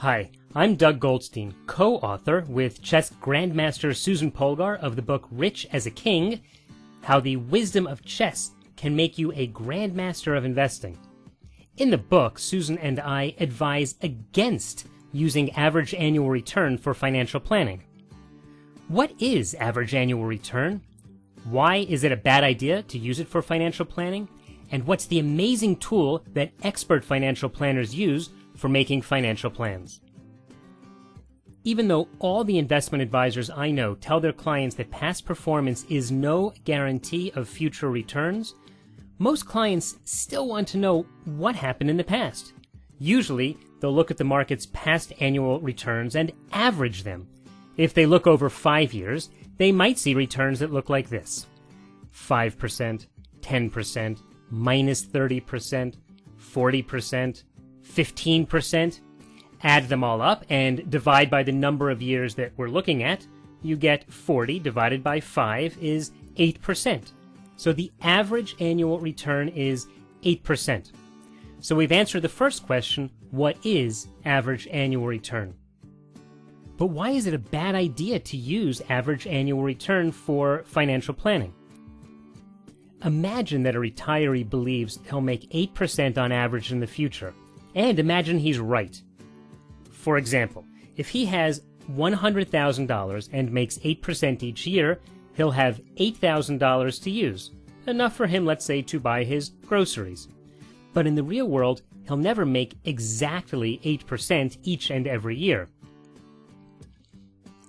Hi, I'm Doug Goldstein, co author with chess grandmaster Susan Polgar of the book Rich as a King How the Wisdom of Chess Can Make You a Grandmaster of Investing. In the book, Susan and I advise against using average annual return for financial planning. What is average annual return? Why is it a bad idea to use it for financial planning? And what's the amazing tool that expert financial planners use for making financial plans. Even though all the investment advisors I know tell their clients that past performance is no guarantee of future returns, most clients still want to know what happened in the past. Usually, they'll look at the market's past annual returns and average them. If they look over five years, they might see returns that look like this 5%, 10%, minus 30%, 40%, 15%, add them all up, and divide by the number of years that we're looking at, you get 40 divided by 5 is 8%. So the average annual return is 8%. So we've answered the first question what is average annual return? But why is it a bad idea to use average annual return for financial planning? Imagine that a retiree believes he'll make 8% on average in the future and imagine he's right. For example, if he has $100,000 and makes 8% each year, he'll have $8,000 to use, enough for him, let's say, to buy his groceries. But in the real world, he'll never make exactly 8% each and every year.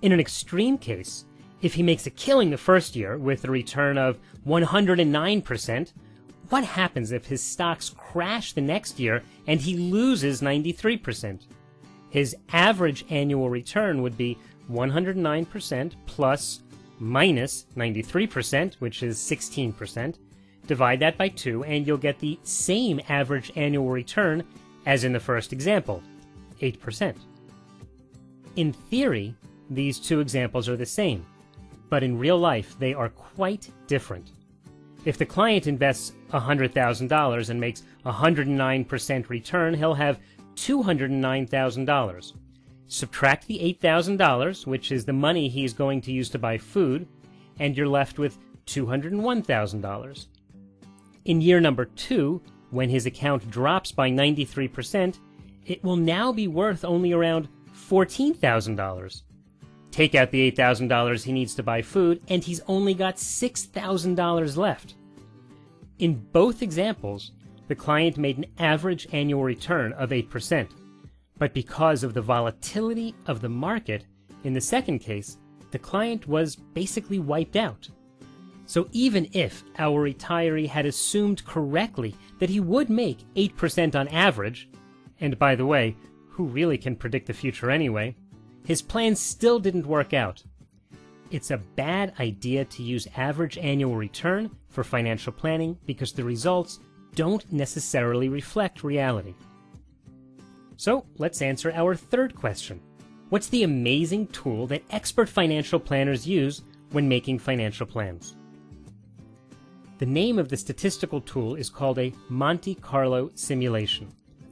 In an extreme case, if he makes a killing the first year with a return of 109%, what happens if his stocks crash the next year and he loses 93%? His average annual return would be 109% plus minus 93%, which is 16%. Divide that by 2, and you'll get the same average annual return as in the first example 8%. In theory, these two examples are the same, but in real life, they are quite different. If the client invests $100,000 and makes 109% return, he'll have $209,000. Subtract the $8,000, which is the money he's going to use to buy food, and you're left with $201,000. In year number two, when his account drops by 93%, it will now be worth only around $14,000. Take out the $8,000 he needs to buy food, and he's only got $6,000 left. In both examples, the client made an average annual return of 8%. But because of the volatility of the market, in the second case, the client was basically wiped out. So even if our retiree had assumed correctly that he would make 8% on average, and by the way, who really can predict the future anyway? His plan still didn't work out. It's a bad idea to use average annual return for financial planning because the results don't necessarily reflect reality. So let's answer our third question. What's the amazing tool that expert financial planners use when making financial plans? The name of the statistical tool is called a Monte Carlo simulation.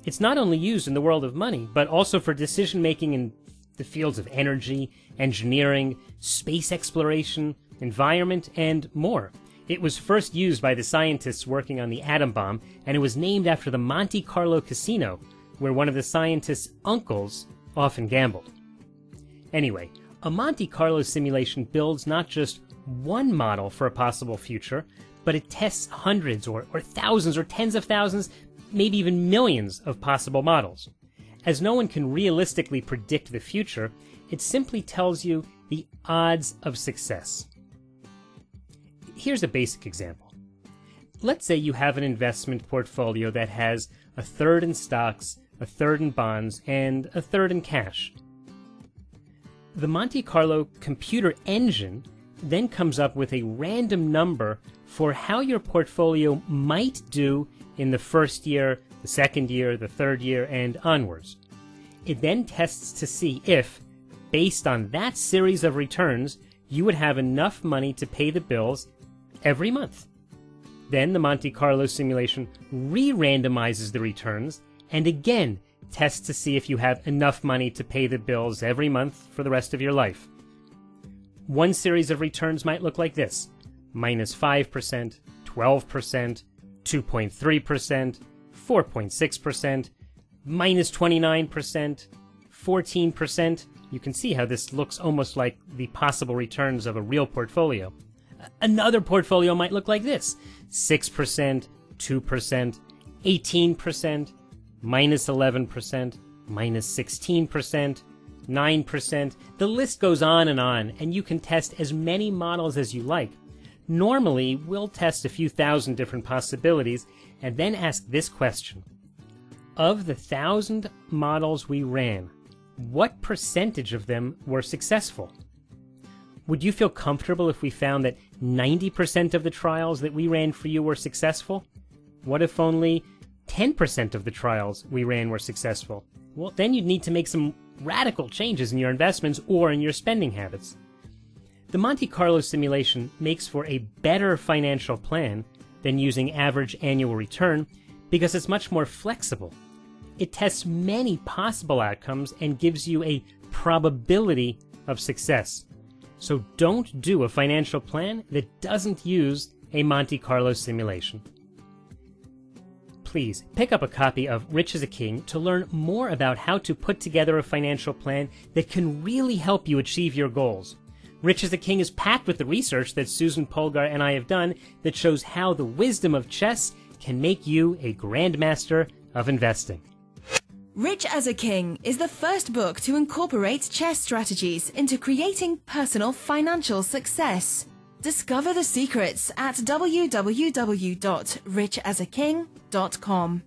It's not only used in the world of money, but also for decision making in the fields of energy, engineering, space exploration, environment, and more. It was first used by the scientists working on the atom bomb, and it was named after the Monte Carlo casino, where one of the scientists' uncles often gambled. Anyway, a Monte Carlo simulation builds not just one model for a possible future, but it tests hundreds or, or thousands or tens of thousands, maybe even millions of possible models. As no one can realistically predict the future, it simply tells you the odds of success. Here's a basic example. Let's say you have an investment portfolio that has a third in stocks, a third in bonds, and a third in cash. The Monte Carlo computer engine then comes up with a random number for how your portfolio might do in the first year, the second year, the third year, and onwards. It then tests to see if, based on that series of returns, you would have enough money to pay the bills every month. Then the Monte Carlo simulation re randomizes the returns and again tests to see if you have enough money to pay the bills every month for the rest of your life. One series of returns might look like this minus 5%, 12%, 2.3%, 4.6%, minus 29%, 14%. You can see how this looks almost like the possible returns of a real portfolio. Another portfolio might look like this 6%, 2%, 18%, minus 11%, minus 16%, 9%. The list goes on and on, and you can test as many models as you like. Normally, we'll test a few thousand different possibilities and then ask this question. Of the thousand models we ran, what percentage of them were successful? Would you feel comfortable if we found that 90% of the trials that we ran for you were successful? What if only 10% of the trials we ran were successful? Well, then you'd need to make some radical changes in your investments or in your spending habits. The Monte Carlo simulation makes for a better financial plan than using average annual return because it's much more flexible. It tests many possible outcomes and gives you a probability of success. So don't do a financial plan that doesn't use a Monte Carlo simulation please pick up a copy of Rich as a King to learn more about how to put together a financial plan that can really help you achieve your goals. Rich as a King is packed with the research that Susan Polgar and I have done that shows how the wisdom of chess can make you a grandmaster of investing. Rich as a King is the first book to incorporate chess strategies into creating personal financial success. Discover the secrets at www.richasaking.com.